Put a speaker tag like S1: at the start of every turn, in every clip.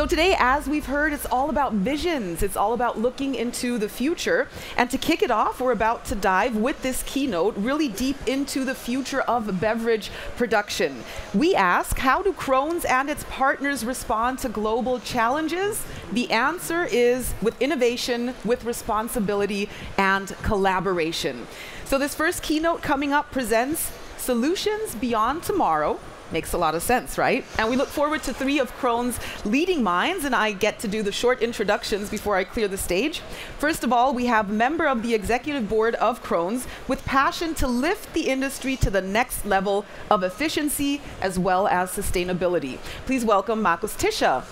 S1: So today, as we've heard, it's all about visions. It's all about looking into the future. And to kick it off, we're about to dive with this keynote really deep into the future of beverage production. We ask, how do Krones and its partners respond to global challenges? The answer is with innovation, with responsibility, and collaboration. So this first keynote coming up presents Solutions Beyond Tomorrow, Makes a lot of sense, right? And we look forward to three of Krones' leading minds, and I get to do the short introductions before I clear the stage. First of all, we have member of the executive board of Krones with passion to lift the industry to the next level of efficiency as well as sustainability. Please welcome Markus Tischer.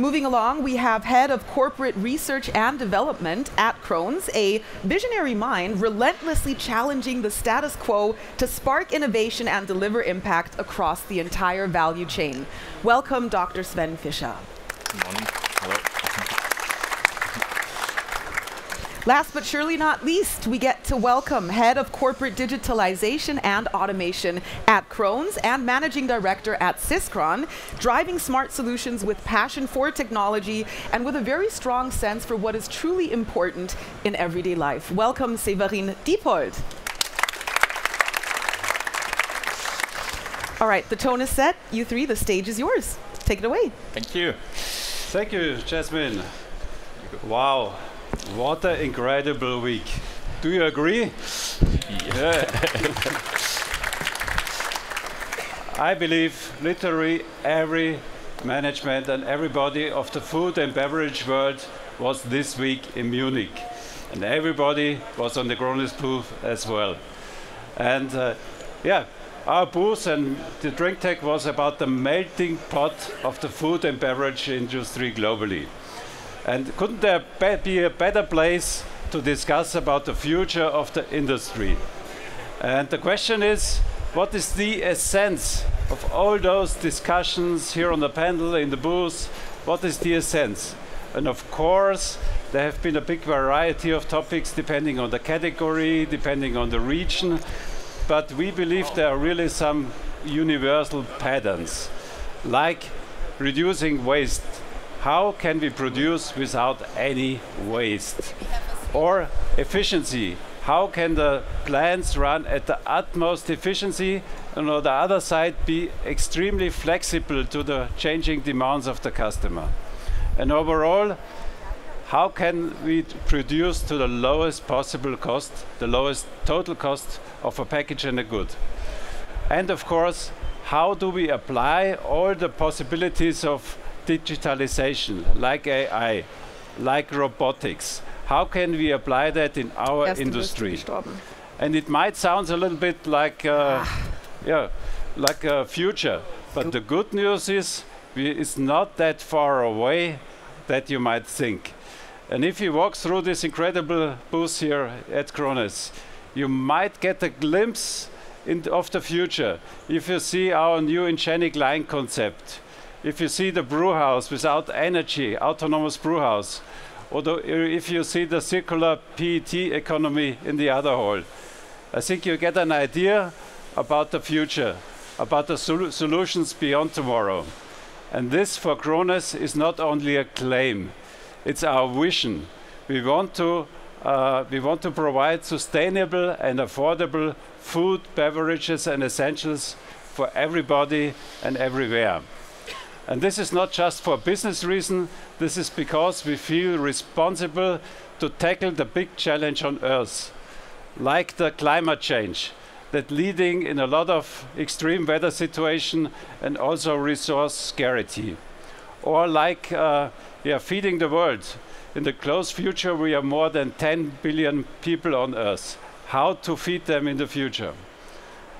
S1: Moving along, we have Head of Corporate Research and Development at Krones, a visionary mind relentlessly challenging the status quo to spark innovation and deliver impact across the entire value chain. Welcome, Dr. Sven Fischer.
S2: Good morning. Hello.
S1: Last but surely not least, we get to welcome Head of Corporate Digitalization and Automation at Krones and Managing Director at Syskron, driving smart solutions with passion for technology and with a very strong sense for what is truly important in everyday life. Welcome, Severin Diepold. All right, the tone is set. You three, the stage is yours. Take it away.
S2: Thank you.
S3: Thank you, Jasmine. Wow, what an incredible week. Do you agree? Yeah. I believe literally every management and everybody of the food and beverage world was this week in Munich. And everybody was on the Krones booth as well. And uh, yeah, our booth and the drinktec was about the melting pot of the food and beverage industry globally. And couldn't there be a better place to discuss about the future of the industry? And the question is, what is the essence of all those discussions here on the panel, in the booth? What is the essence? And of course, there have been a big variety of topics depending on the category, depending on the region, but we believe there are really some universal patterns, like reducing waste, how can we produce without any waste? Or efficiency, how can the plants run at the utmost efficiency and on the other side be extremely flexible to the changing demands of the customer? And overall, how can we produce to the lowest possible cost, the lowest total cost of a package and a good? And of course, how do we apply all the possibilities of digitalization, like AI, like robotics. How can we apply that in our
S1: Erste
S3: industry? And it might sound a little bit like, uh, yeah, like a future. But the good news is, we, it's not that far away that you might think. And if you walk through this incredible booth here at Krones, you might get a glimpse in of the future if you see our new Ingenic line concept if you see the brew house without energy, autonomous brew house, or the, if you see the circular PET economy in the other hall, I think you get an idea about the future, about the sol solutions beyond tomorrow. And this for Krones is not only a claim, it's our vision. We want to, uh, we want to provide sustainable and affordable food, beverages and essentials for everybody and everywhere. And this is not just for business reason, this is because we feel responsible to tackle the big challenge on Earth, like the climate change, that leading in a lot of extreme weather situation and also resource scarcity. Or like uh, yeah, feeding the world. In the close future, we are more than 10 billion people on Earth. How to feed them in the future?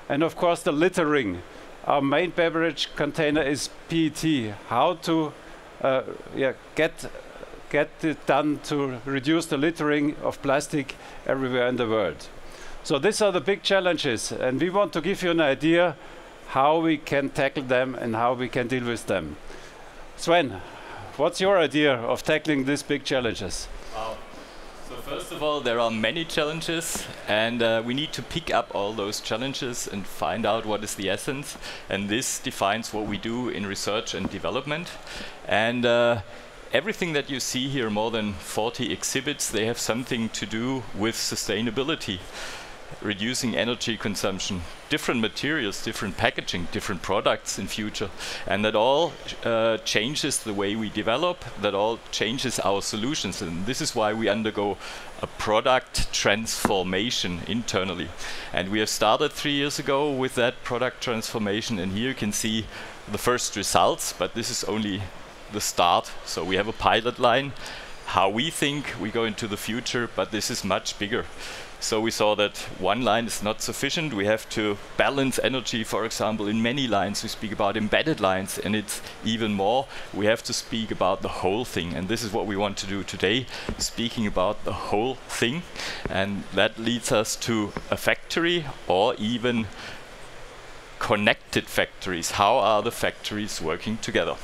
S3: And of course, the littering our main beverage container is PET. How to uh, yeah, get, get it done to reduce the littering of plastic everywhere in the world. So these are the big challenges, and we want to give you an idea how we can tackle them and how we can deal with them. Sven, what's your idea of tackling these big challenges?
S2: First of all, there are many challenges, and uh, we need to pick up all those challenges and find out what is the essence. And this defines what we do in research and development. And uh, everything that you see here, more than 40 exhibits, they have something to do with sustainability reducing energy consumption, different materials, different packaging, different products in future, and that all uh, changes the way we develop. That all changes our solutions, and this is why we undergo a product transformation internally. And we have started three years ago with that product transformation, and here you can see the first results. But this is only the start. So we have a pilot line. How we think we go into the future, but this is much bigger. So we saw that one line is not sufficient. We have to balance energy, for example, in many lines. We speak about embedded lines, and it's even more. We have to speak about the whole thing, and this is what we want to do today, speaking about the whole thing. And that leads us to a factory or even connected factories. How are the factories working together?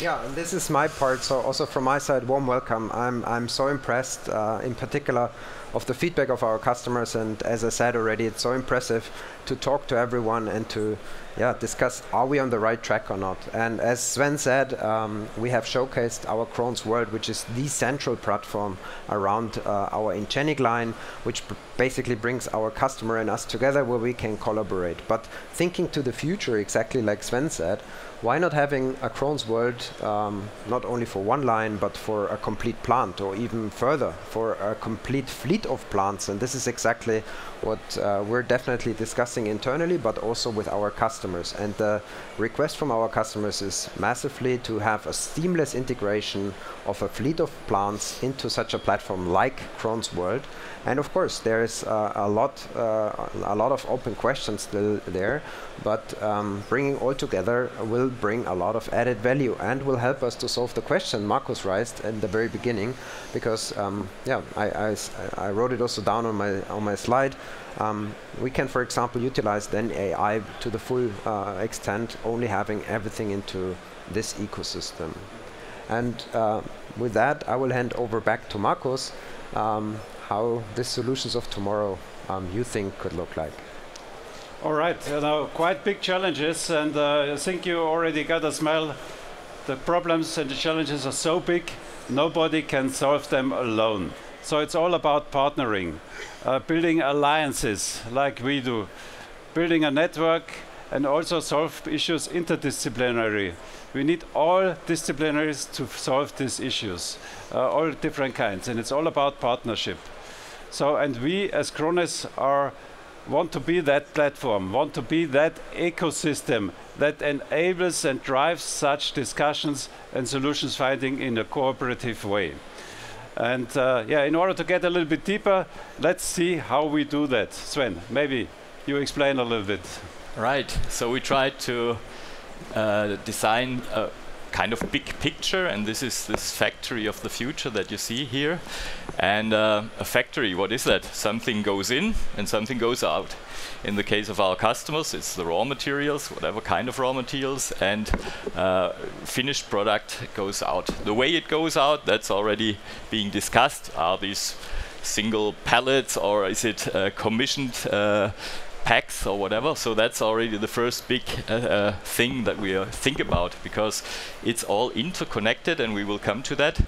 S4: Yeah, this is my part. So also from my side, warm welcome. I'm I'm so impressed, uh, in particular, of the feedback of our customers. And as I said already, it's so impressive to talk to everyone and to yeah discuss are we on the right track or not. And as Sven said, um, we have showcased our Krones World, which is the central platform around uh, our Ingenic line, which basically brings our customer and us together where we can collaborate. But thinking to the future, exactly like Sven said why not having a Krones World um, not only for one line but for a complete plant or even further for a complete fleet of plants and this is exactly what uh, we're definitely discussing internally but also with our customers and the request from our customers is massively to have a seamless integration of a fleet of plants into such a platform like Krones World and of course, there is uh, a lot, uh, a lot of open questions still there, but um, bringing all together will bring a lot of added value and will help us to solve the question Markus raised in the very beginning, because um, yeah, I, I, I, wrote it also down on my on my slide. Um, we can, for example, utilize then AI to the full uh, extent, only having everything into this ecosystem. And uh, with that, I will hand over back to Markus. Um, how the solutions of tomorrow um, you think could look like.
S3: All right, you know, quite big challenges, and uh, I think you already got a smell. The problems and the challenges are so big, nobody can solve them alone. So it's all about partnering, uh, building alliances like we do, building a network, and also solve issues interdisciplinary. We need all disciplinaries to solve these issues, uh, all different kinds, and it's all about partnership. So, and we as Krones are want to be that platform, want to be that ecosystem that enables and drives such discussions and solutions finding in a cooperative way. And uh, yeah, in order to get a little bit deeper, let's see how we do that. Sven, maybe you explain a little bit.
S2: Right. So we tried to uh, design kind of big picture, and this is this factory of the future that you see here. And uh, a factory, what is that? Something goes in and something goes out. In the case of our customers, it's the raw materials, whatever kind of raw materials, and uh, finished product goes out. The way it goes out, that's already being discussed. Are these single pallets or is it uh, commissioned uh, packs or whatever. So that's already the first big uh, uh, thing that we uh, think about because it's all interconnected and we will come to that.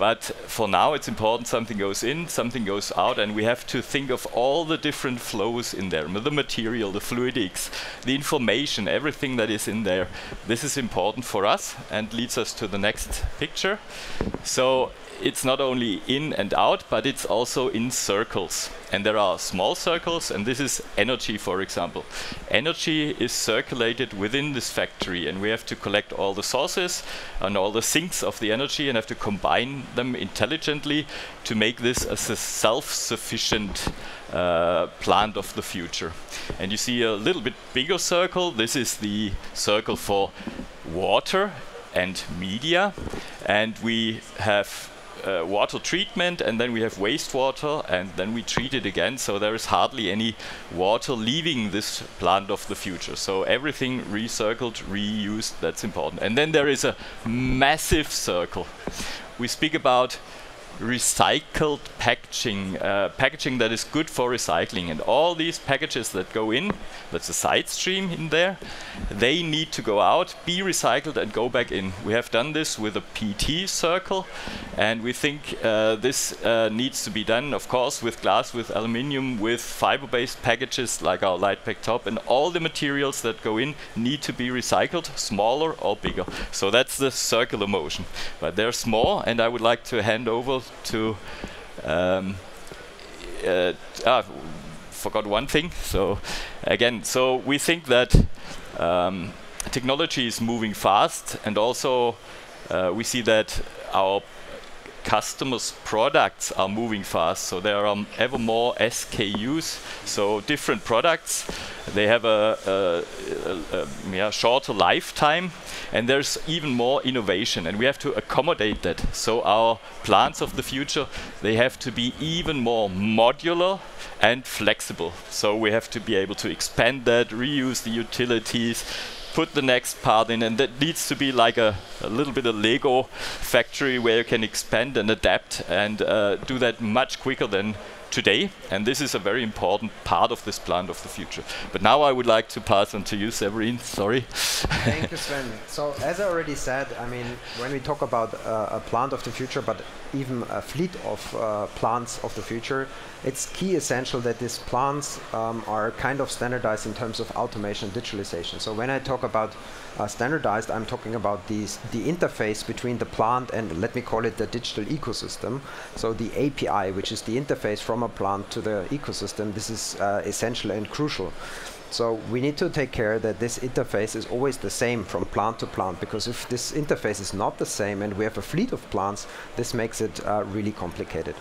S2: But for now it's important something goes in, something goes out and we have to think of all the different flows in there, the material, the fluidics, the information, everything that is in there. This is important for us and leads us to the next picture. So it's not only in and out, but it's also in circles. And there are small circles, and this is energy, for example. Energy is circulated within this factory, and we have to collect all the sources and all the sinks of the energy and have to combine them intelligently to make this a self-sufficient uh, plant of the future. And you see a little bit bigger circle. This is the circle for water and media. And we have uh, water treatment and then we have wastewater and then we treat it again so there is hardly any water leaving this plant of the future so everything recircled reused that's important and then there is a massive circle we speak about recycled packaging, uh, packaging that is good for recycling. And all these packages that go in, that's a side stream in there, they need to go out, be recycled, and go back in. We have done this with a PT circle, and we think uh, this uh, needs to be done, of course, with glass, with aluminium, with fiber-based packages like our LitePac Top, and all the materials that go in need to be recycled, smaller or bigger. So that's the circular motion. But they're small, and I would like to hand over to um, uh, ah, forgot one thing. So again, so we think that um, technology is moving fast, and also uh, we see that our customers' products are moving fast. So there are ever more SKUs, so different products. They have a, a, a, a yeah, shorter lifetime, and there's even more innovation, and we have to accommodate that. So our plants of the future, they have to be even more modular and flexible. So we have to be able to expand that, reuse the utilities, put the next part in, and that needs to be like a, a little bit of Lego factory where you can expand and adapt and uh, do that much quicker than today. And this is a very important part of this plant of the future. But now I would like to pass on to you, Severin. Sorry.
S4: Thank you, Sven. So as I already said, I mean, when we talk about uh, a plant of the future, but even a fleet of uh, plants of the future, it's key essential that these plants um, are kind of standardized in terms of automation and digitalization. So when I talk about uh, standardized, I'm talking about these, the interface between the plant and let me call it the digital ecosystem. So the API, which is the interface from a plant to the ecosystem, this is uh, essential and crucial. So we need to take care that this interface is always the same from plant to plant because if this interface is not the same and we have a fleet of plants, this makes it uh, really complicated.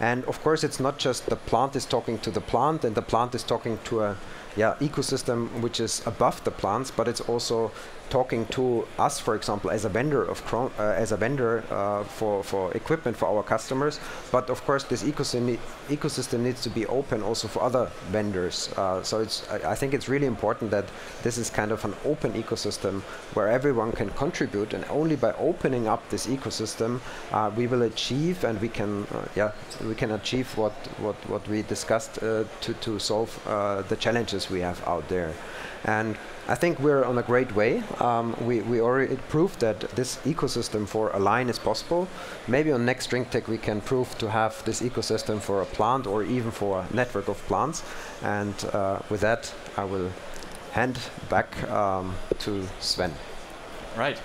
S4: And of course, it's not just the plant is talking to the plant and the plant is talking to a yeah, ecosystem which is above the plants, but it's also talking to us, for example, as a vendor of uh, as a vendor uh, for for equipment for our customers. But of course, this ecosystem ecosystem needs to be open also for other vendors. Uh, so it's I, I, think it's really important that this is kind of an open ecosystem where everyone can contribute, and only by opening up this ecosystem, uh, we will achieve and we can uh, yeah we can achieve what what what we discussed uh, to to solve the challenges we have out there. And I think we're on a great way. Um, we, we already proved that this ecosystem for a line is possible. Maybe on next drinktec we can prove to have this ecosystem for a plant or even for a network of plants. And uh, with that, I will hand back um, to Sven.
S2: Right.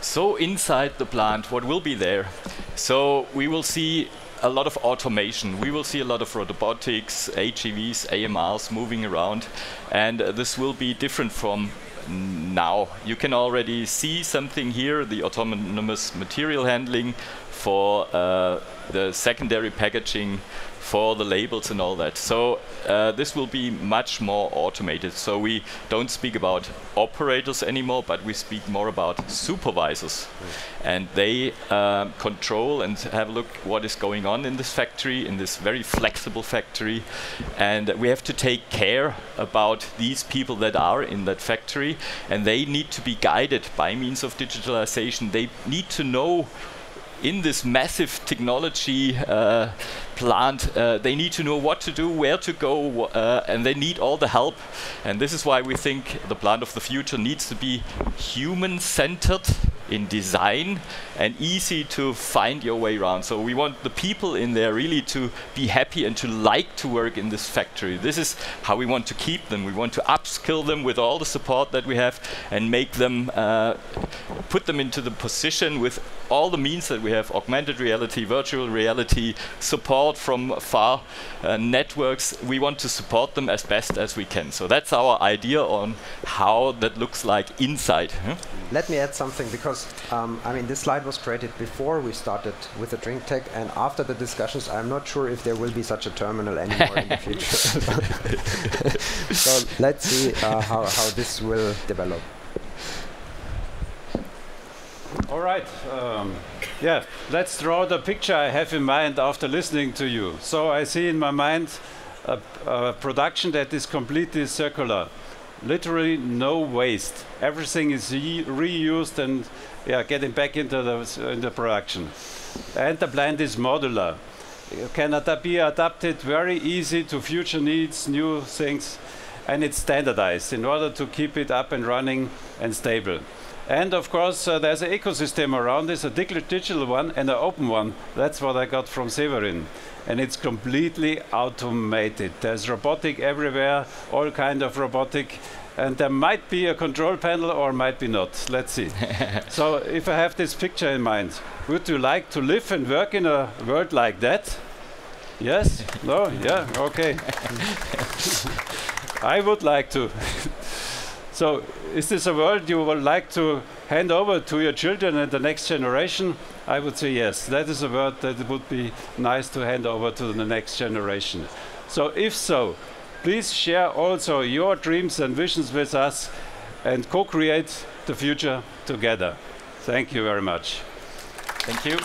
S2: So inside the plant, what will be there? So we will see a lot of automation. We will see a lot of robotics, AGVs, AMRs moving around, and uh, this will be different from now. You can already see something here, the autonomous material handling for uh, the secondary packaging for the labels and all that. So uh, this will be much more automated. So we don't speak about operators anymore, but we speak more about supervisors. Mm. And they uh, control and have a look what is going on in this factory, in this very flexible factory. And we have to take care about these people that are in that factory. And they need to be guided by means of digitalization. They need to know in this massive technology uh, plant, uh, they need to know what to do, where to go, uh, and they need all the help. And this is why we think the plant of the future needs to be human-centered in design and easy to find your way around. So we want the people in there really to be happy and to like to work in this factory. This is how we want to keep them. We want to upskill them with all the support that we have and make them, uh, put them into the position with all the means that we have, augmented reality, virtual reality, support from far uh, networks. We want to support them as best as we can. So that's our idea on how that looks like inside.
S4: Let me add something because um, I mean this slide was created before we started with the drinktec, and after the discussions, I'm not sure if there will be such a terminal anymore in the future. so let's see uh, how, how this will develop.
S3: All right. Um, yeah, let's draw the picture I have in mind after listening to you. So I see in my mind a, a production that is completely circular.
S1: literally no waste. Everything is reused and yeah, getting back into the, into production. And the plant is modular. It can be adapted very easy to future needs, new things, and it's standardized in order to keep it up and running and stable. And of course, uh, there's an ecosystem around this, a digital one and an open one. That's what I got from Severin. And it's completely automated. There's robotic everywhere, all kind of robotic. And there might be a control panel or might be not. Let's see. so if I have this picture in mind, would you like to live and work in a world like that? Yes? no? Yeah? Okay. I would like to. so is this a world you would like to hand over to your children and the next generation? I would say yes. That is a world that would be nice to hand over to the next generation. So if so, please share also your dreams and visions with us and co-create the future together. Thank you very much.
S2: Thank you.